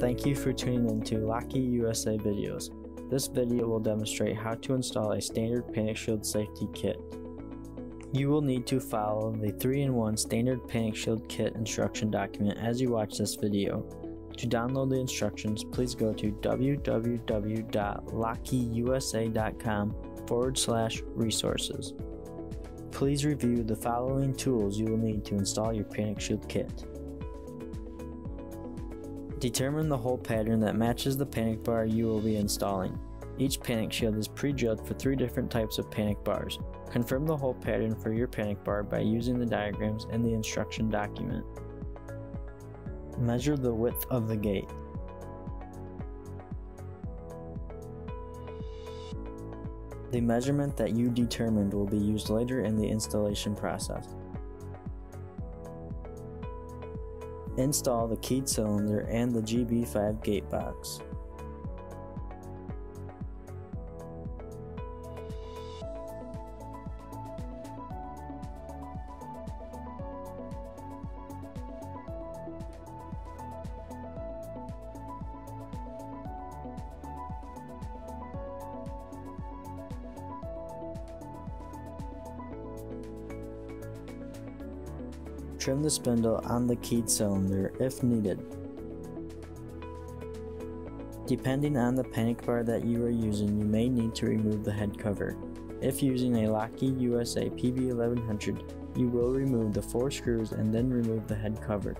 Thank you for tuning in to Lockey USA videos. This video will demonstrate how to install a standard Panic Shield safety kit. You will need to follow the 3-in-1 standard Panic Shield kit instruction document as you watch this video. To download the instructions, please go to www.lockeyusa.com forward slash resources. Please review the following tools you will need to install your Panic Shield kit. Determine the hole pattern that matches the panic bar you will be installing. Each panic shield is pre-drilled for three different types of panic bars. Confirm the hole pattern for your panic bar by using the diagrams in the instruction document. Measure the width of the gate. The measurement that you determined will be used later in the installation process. Install the keyed cylinder and the GB5 gate box. Trim the spindle on the keyed cylinder if needed. Depending on the panic bar that you are using, you may need to remove the head cover. If using a Lockey USA PB1100, you will remove the four screws and then remove the head cover.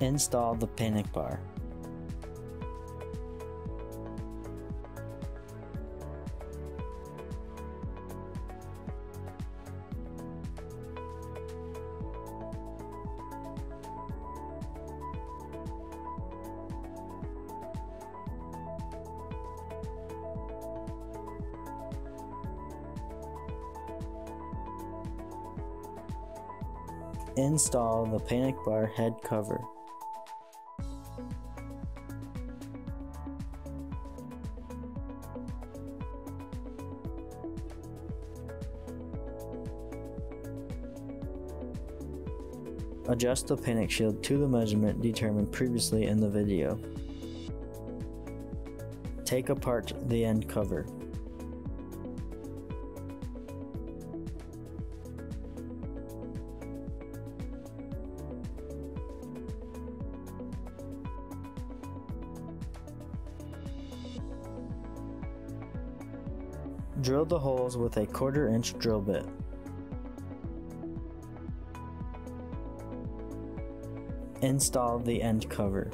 Install the panic bar. Install the panic bar head cover. Adjust the panic shield to the measurement determined previously in the video. Take apart the end cover. Drill the holes with a quarter inch drill bit. Install the end cover.